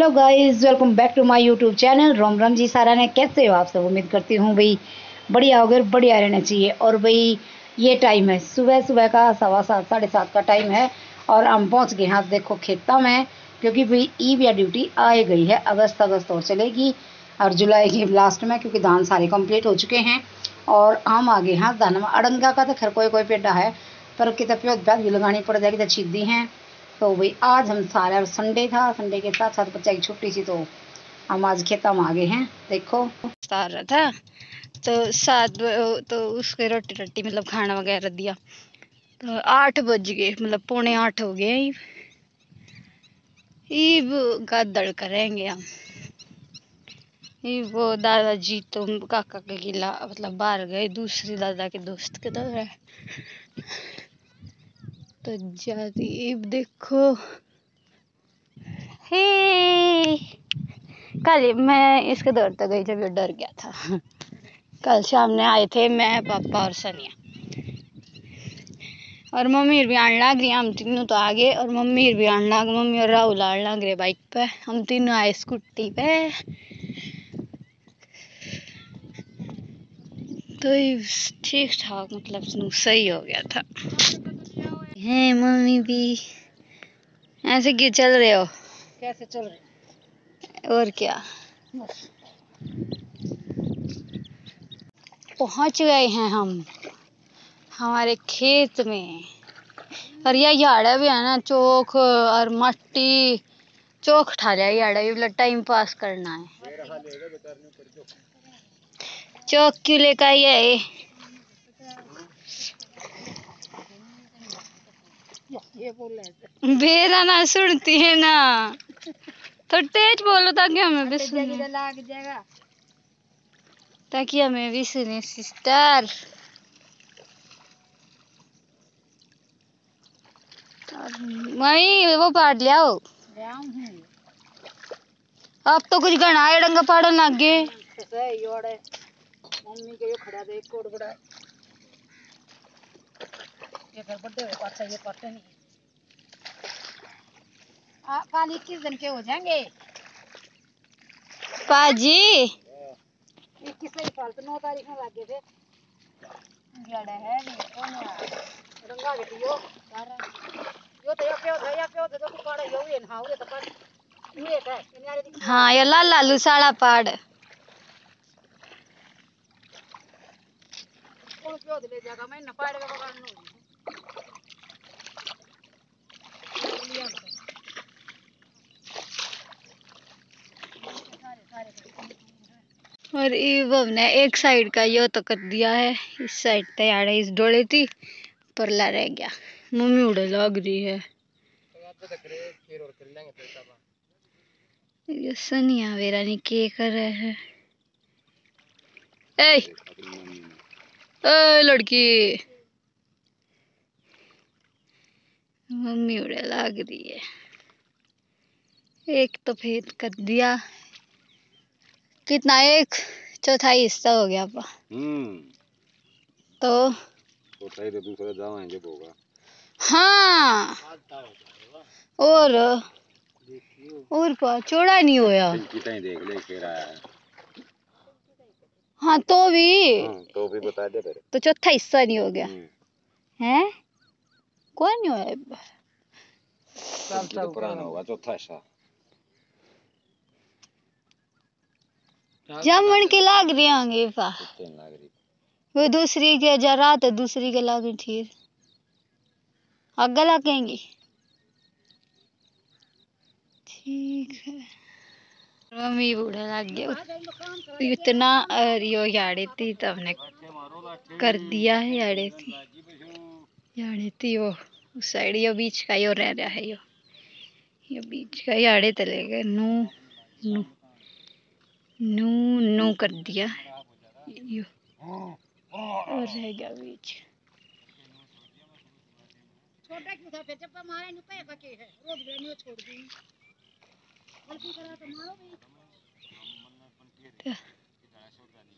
Hello guys welcome back to my YouTube channel रोम राम जी सारा ने कैसे हो आप सब? उम्मीद करती हूँ भाई बढ़िया हो गए, बढ़िया रहना चाहिए। और भाई, ये टाइम है। सुबह सुबह का सवा सात, साढ़े सात का टाइम है। और हम पहुँच गए हैं। देखो खेता में, क्योंकि भाई ईव या ड्यूटी आ गई है। अगस्त अगस्त और चलेगी। और जुलाई की लास्ट में, क्योंकि धान सारे कंप्लीट हो चुके हैं। और हम आ गए हैं धान में। अड़ंगा का तो खैर कोई कोई पेडा है, पर कितने लगानी पड़ जाएगी तो छीदी हैं। तो भाई, आज हम सारा संडे था संडे के साथ साथ बच्चा की छुट्टी थी तो हम आज खेता में आ गए हैं, देखो। रहा था तो सात तो उसके रोटी रोटी मतलब खाना वगैरह दिया। तो आठ बज गए मतलब पौने आठ हो गए। ईब गदड़ करेंगे हम। वो दादाजी तो काका के किला मतलब बाहर गए, दूसरे दादा के दोस्त के दौरा जाती देखो। हे कल मैं इसके दौर तक गई जब ये डर गया था। कल शाम ने आए थे मैं, पापा और सनिया। और मम्मी भी आने लग रही हम तीनों तो आगे। और मम्मी भी आने लग, मम्मी और राहुल आने लग रहे बाइक पे। हम तीनों आए स्कूटी पे। तो ठीक ठाक मतलब सही हो गया था। हैं मम्मी भी। ऐसे क्यों चल रहे हो? कैसे चल रहे? और क्या? पहुँच गए हैं हम हमारे खेत में। और यह याड़ा भी है ना चौक और मट्टी। चौक ठा लिया याड़ा भी टाइम पास करना है। चौक क्यों लेकर आई है बेरा ना सुनती है ना। तो तेज बोलो ताकि हमें भी सुने। ताकि हमें भी सुने सिस्टर। वही वो पाट लिया हो। अब तो कुछ घना डंगा पाड़न लग गए। मम्मी के खड़ा दे कोड बड़ा ये घर बड़े हो पाता ये पड़ते नहीं पानी किस दिन के हो जाएँगे? पाजी? इक्कीस तारीख साल तो नौ तारीख में लगे थे। गड़ा है नहीं कौन रंगा बेटी यो यो तो यो पे होता या पे होता तो पड़ा यो ये ना हुए तो पर ये है हाँ ये लाल लालू साड़ा पाड़। कौन पे होता ले जाएगा मैं न पाड़ का पकड़ना और ये ने एक साइड का यो तो कर दिया है, इस साइड तैयार है, इस डोले थी परला रह गया। मम्मी उड़े लग रही है। ये सनिया वेरा ने के कर रहे है? ए लड़की। मम्मी उड़े लग रही है। एक तो फेद कर दिया। कितना? एक चौथाई हिस्सा हो गया पा हम्म। तो? चौथाई तो दूसरा जाओ जब होगा। हाँ। और? और पा चौड़ा नहीं होया। कितना ही देख ले फिर आया हाँ। तो भी। हाँ, तो भी बता दे तो चौथा हिस्सा नहीं हो गया। हम्म, हैं? कौन नहीं होया तो पुराना होगा चौथा हिस्सा जामन के लाग रही रही वो दूसरी के जरा तो दूसरी के लाग ठीक आगे लगेंगी ठीक है मम्मी बूढ़ा लग गया इतना यो याड़े थी तो हमने कर दिया है याड़े थी याड़े थी वो उस साइड यो बीच का यो रह रहा है यो। यो बीच का याड़े तले गए। नू नू नू नू कर दिया। यो और रह गया बीच। है तो भी।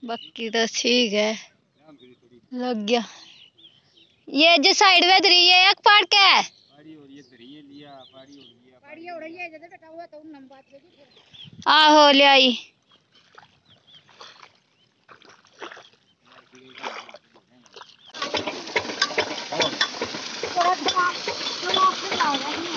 बाकी तो ठीक है। लग गया। ये जो साइड में धरी है एक पाड़ के आहो ले करनी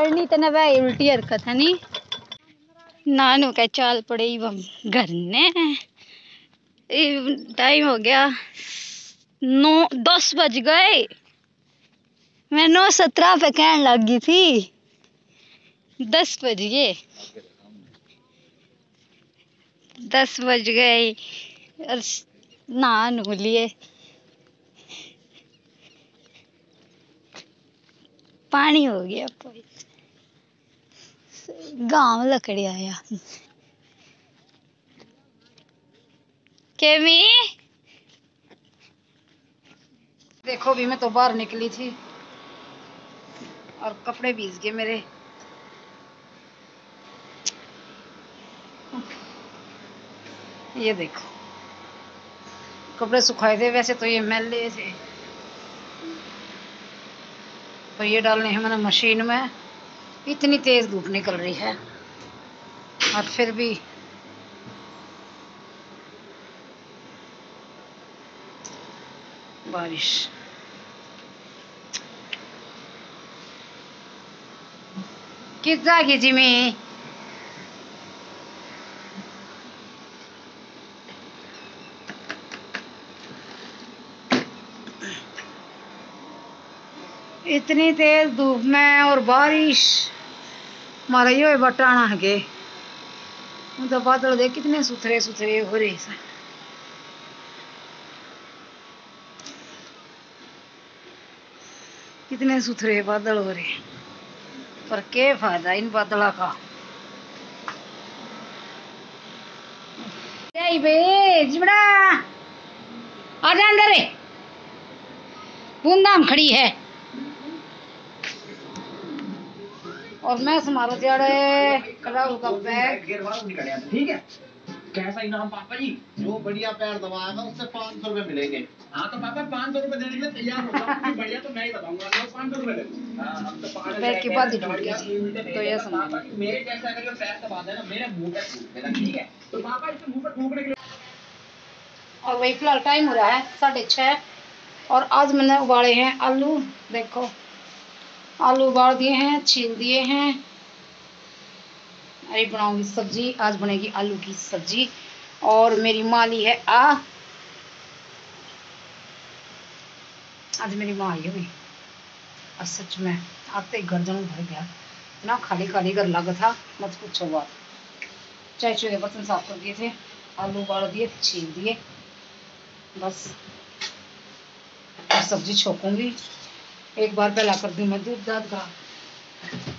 तो ना वह उल्टी हरकत है नी। नानू का चाल पड़े वम घर ने टाइम हो गया। नौ, दस बज गए। मैं नौ सत्रह पे कहने लगी थी। दस बज गए। दस बज गए। और नू लिए पानी हो गया कोई गाँव लकड़ी आया। केमी? देखो भी, मैं तो बाहर निकली थी और कपड़े भीज गए मेरे। ये देखो, कपड़े सुखाए थे, वैसे तो ये मैले थे। तो ये डालने हैं मैंने मशीन में। इतनी तेज धूप निकल रही है। और फिर भी बारिश। किस जागी जी में इतनी तेज धूप में और बारिश। मारा ये बटाना है के तो बादल देख कितने सुथरे सुथरे हो रहे हैं। कितने सुथरे बादल हो रहे पर के फ़ायदा इन बादला का? जिबड़ा आ जा अंदर बूंदाम खड़ी है। और मैं समारोह त्याड़े कड़ाऊ का बैग ठीक है? कैसा इनाम पापा जी? जो बढ़िया पैर दबाएगा उससे पाँच सौ रुपए मिलेंगे। हाँ तो पापा पाँच सौ रुपए देने के लिए तैयार हो जाओ। बढ़िया तो मैं ही बताऊँगा। लोग पाँच सौ रुपए दे। हाँ, तो पैर की बात ही टूट गई। तो ये देंगे, समझ जी, मेरे जैसा अगर ये पैर दबा देना मेरे मुँह पे थूक ठीक है? तो पापा इसे मुँह पे थूकने के लिए और वही फ़िलहाल टाइम हो रहा है साढ़े छः और आज मैंने उबाले हैं आलू। देखो। आलू उबाल दिए हैं, छील दिए हैं। अरे, बनाऊँगी सब्ज़ी। आज बनेगी आलू की सब्ज़ी। और मेरी माँ ली है, आ। आज मेरी माँ आई हुई और सच में आते ही घर जनू भर गया। इतना खाली खाली घर लगा था, मत पूछो बात। चाय चूहे बर्तन साफ़ कर दिए थे, आलू उबाल दिए, छील दिए। बस। सब्ज़ी छोकूँगी। एक बार पहला कर दूँ मैं दूध दाद का।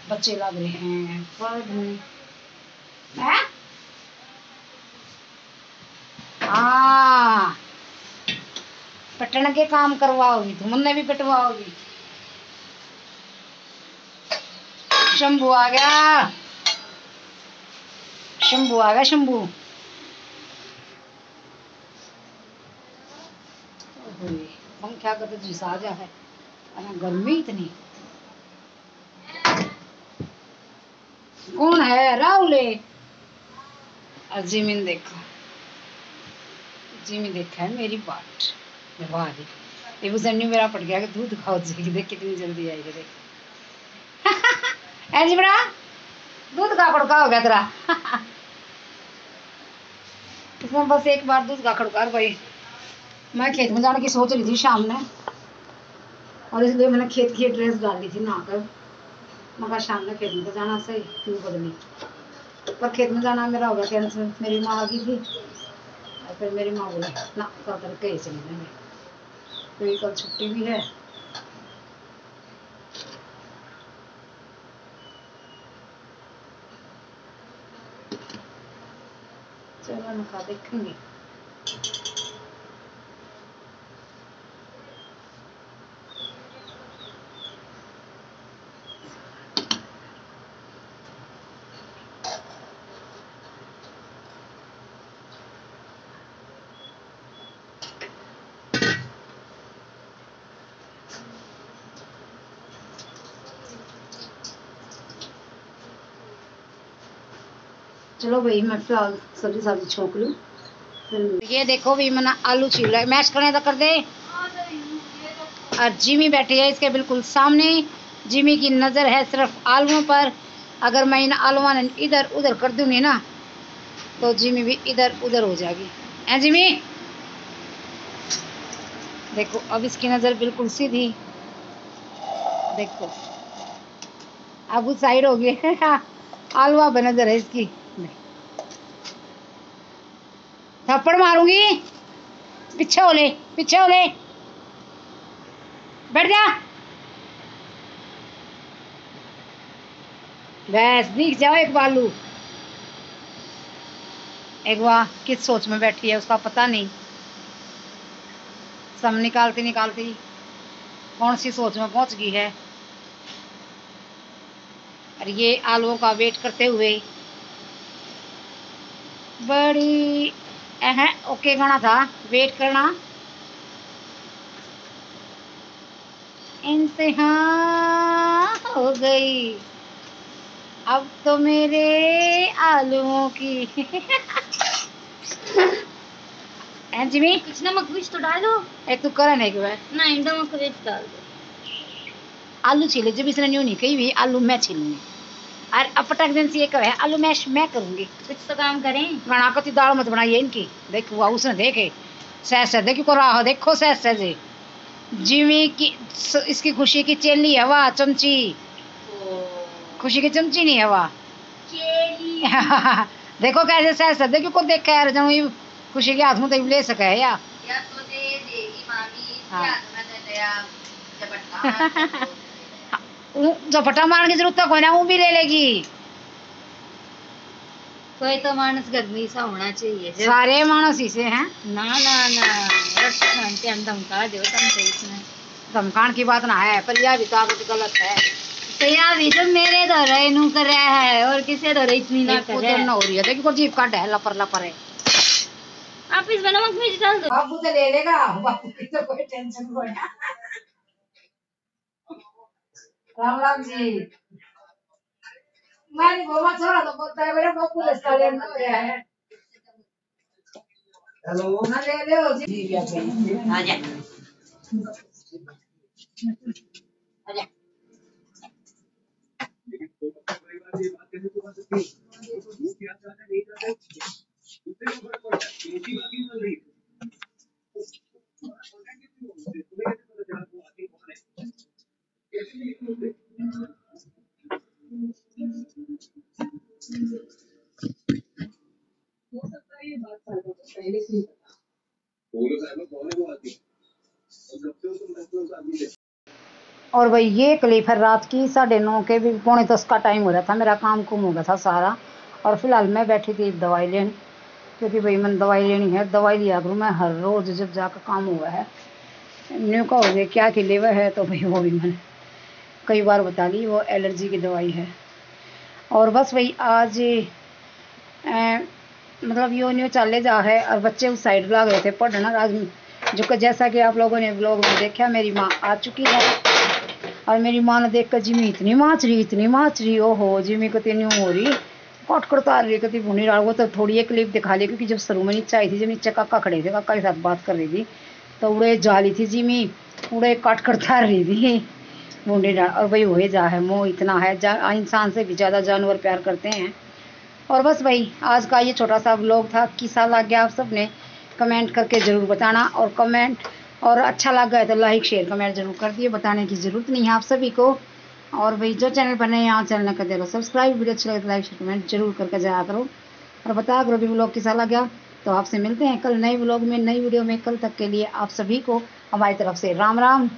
बच्चे लग रहे हैं हैं? पटन के काम करवाओगी तुमने भी पटवाओगी। शंभू आ गया। शंभू आ गया, शंभू। पंखा का तो जिसा जा है। अरे गर्मी इतनी। कौन है? राहुल और जिमिन देखो। जिमी देखा है मेरी बाट वाह दी ये गुजरनी मेरा पड़ गया। कि दूध खाओ जी, देख कितनी जल्दी आई है, देख। जी बड़ा दूध का खड़का हो गया तेरा। इसमें बस एक बार दूध का खड़का भाई। मैं खेत में जाने की सोच रही थी शाम में। और इसलिए मैंने खेत की ड्रेस डाल ली थी नहाकर मगर शाम में खेत में तो जाना सही, क्यों बदली पर खेत में जाना मेरा हो गया कैंसिल मेरी माँ आ गई थी। और फिर मेरी माँ बोली, ना, कल करके ही चले जाएँगे। क्योंकि कल छुट्टी भी है। चलो खा देखेंगे। चलो भाई, मैं फ़िलहाल सब्ज़ी सब्ज़ी छोंक लूँ। ये देखो भी मैंने आलू छील है मैश करने तक कर दे। और जिमी बैठी है इसके बिल्कुल सामने। जिमी की नज़र है सिर्फ़ आलुओं पर। अगर मैं इन आलुओं ने इधर उधर कर दूँगी ना तो जिमी भी इधर उधर हो जाएगी। है जिमी? देखो, अब इसकी नज़र बिल्कुल सीधी। देखो, अब साइड हो गई। आलुआ पे नज़र है इसकी। थप्पड़ मारूँगी। पीछे हो ले, पीछे हो ले। बैठ जा। बस दिख जाओ एक बालू एक बार किस सोच में बैठी है, उसका पता नहीं। सम निकालती निकालती, कौन सी सोच में पहुँच गई है? और ये आलुओं का वेट करते हुए बड़ी है ओके गाना था वेट करना। इंतहा हो गई। अब तो मेरे आलुओं की। जिमी? कुछ नमक मिर्च तो डाल दो। एक तू करन एक बार नहीं नमक मिर्च डाल दो। आलू छीले जब इसने न्यू नहीं कही हुई आलू मैं छीलूँगी। और अब पटक दिन से ये कहे आलू मैश मैं करूँगी। कुछ तो काम करें। बना कति दाल मत बनाइए इनकी। देख वाह उसने देखे। सह सह देखो को राह देखो सह सह जी। जिमी की इसकी खुशी की चेली है वाह चमची। खुशी की चमची नहीं है वाह। देखो कैसे सह सह देखो को देख यार जब ये खुशी के हाथ में तो ले सके या? या तो दे देगी मामी हाँ। झपटा मारने की ज़रूरत तो कोई ना वो भी ले लेगी कोई तो मानस गदमी सा होना चाहिए सारे मानस इसे हैं ना ना ना के अंदर धमका दो तुम इसमें धमकान की बात ना है पर यह भी तो आगे गलत है तो यार ये तो मेरे दौरे नू कर रहा है और किसी दौरे इतनी ना कर ना है रही है देखो को जीप काट है लपर लपर है आप इसमें नमक मिर्च डाल दो बाबू तो ले लेगा बाबू की तो कोई टेंशन कोई ना राम राम जी मैं गोवा छोड़ा तो बोलता है मेरा बाबू लस्ता लेना हो है हेलो ना ले ले हो जी आ जा आ जा और भाई ये क्लिप है रात की, साढ़े नौ के भी, पौने दस का टाइम हो रहा था, मेरा काम कुम हो गया था सारा। और फ़िलहाल मैं बैठी थी दवाई लेने, क्योंकि भाई मैंने दवाई लेनी है, दवाई लिया करूँ मैं हर रोज़ जब जाकर काम हुआ है। न्यू का हो गया क्या की लेवर है तो भाई वो भी मैंने कई बार बता दी वो एलर्जी की दवाई है। और बस वही आज अ, मतलब यो न्यू चले जा है और बच्चे उस साइड लग रहे थे पढ़ना आज जो कि जैसा कि आप लोगों ने ब्लॉग में देखा मेरी माँ आ चुकी है और मेरी माँ ने देख कर जिमी इतनी माच रही इतनी माच रही ओहो जिमी को तीन हो रही कट कर उतार रही कति भुनी डाल वो तो थोड़ी एक क्लिप दिखा ली क्योंकि जब शुरू में नीचे आई थी जब नीचे काका खड़े थे काका के साथ बात कर रही थी तो उड़े जाली थी जिमी उड़े कट कर उतार रही थी। बूंदी डाल और भाई वही जा है, मोह इतना है इंसान से भी ज़्यादा जानवर प्यार करते हैं। और बस भाई आज का ये छोटा सा व्लॉग था किसा लग गया आप सबने कमेंट करके ज़रूर बताना, और कमेंट और अच्छा लग गया तो लाइक शेयर कमेंट ज़रूर कर दिए, बताने की ज़रूरत नहीं है आप सभी को। और भाई जो चैनल नए यहाँ चैनल कर दे लो सब्सक्राइब वीडियो अच्छा लगे तो लाइक शेयर कमेंट ज़रूर करके जाया करो। और बताया करो भी व्लॉग किसा लग गया तो आपसे मिलते हैं कल नए ब्लॉग में, नई वीडियो में, कल तक के लिए आप सभी को हमारी तरफ़ से राम राम।